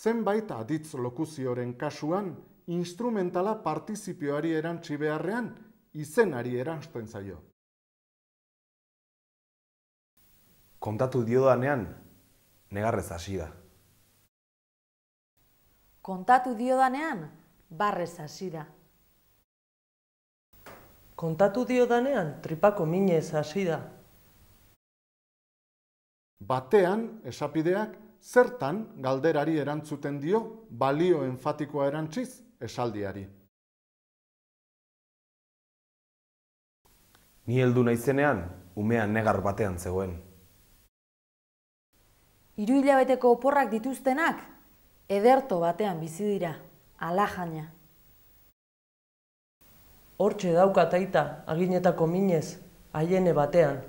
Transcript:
zenbait aditz lokuzioren kasuan, instrumentala partizipioari erantzi beharrean, izenari erantzten zaio. Kontatu diodanean, negarrez hasi da. Kontatu diodanean, barrez hasi da. Kontatu diodanean, tripako minez hasi da. Batean, esapideak, zertan galderari erantzuten dio balio enfatikoa erantziz esaldiari. Ni heldu naizenean, umea negar batean zegoen. Hiru hilabeteko oporrak dituztenak, ederto batean bizi dira, alajaina. Hortxe daukat aita, aginetako minez, haiene batean.